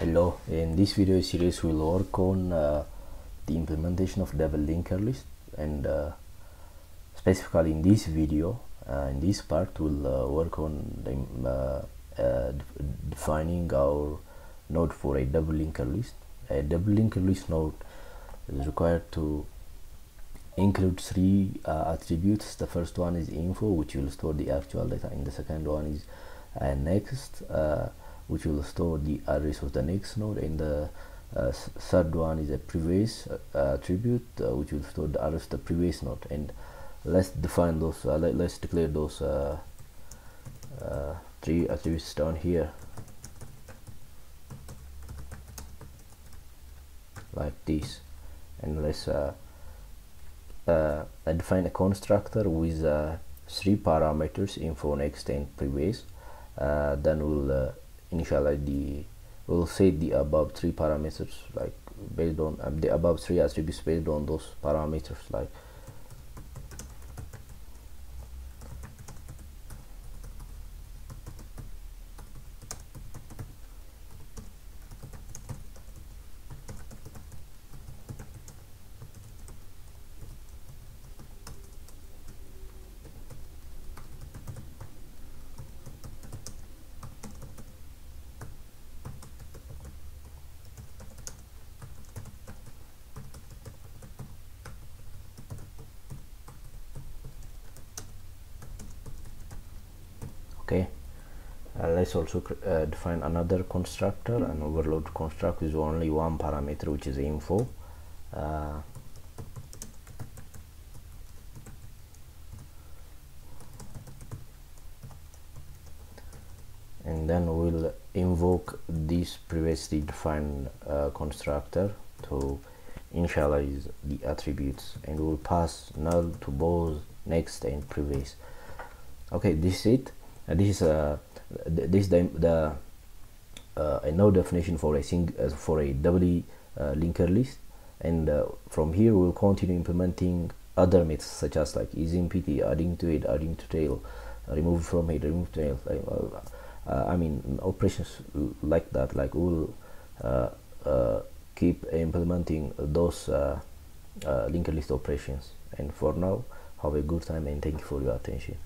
Hello, in this video series we'll work on uh, the implementation of double linked list and uh, specifically in this video, uh, in this part we'll uh, work on the, uh, uh, defining our node for a double linked list. A double linked list node is required to include three attributes. The first one is info which will store the actual data and the second one is next which will store the address of the next node and the uh, third one is a previous uh, attribute uh, which will store the address of the previous node. And let's define those let, us declare those three attributes down here. Like this. And let's uh, uh, define a constructor with uh, three parameters info next and previous. Then we'll initialize the we'll set the above three parameters like based on um, the above three attributes based on those parameters like okay. Uh, let's also uh, define another constructor. An overload construct with only one parameter which is info. Uh, and then we'll invoke this previously defined uh, constructor to initialize the attributes and we'll pass null to both next and previous. Okay this is it uh, this is uh, this is the, the uh, a definition for a sing uh, for a doubly uh, linked list. And uh, from here we'll continue implementing other methods such as like isempty adding to it adding to tail remove from it remove tail like, i mean operations like that. Like we'll keep implementing those linked list operations. And for now have a good time and thank you for your attention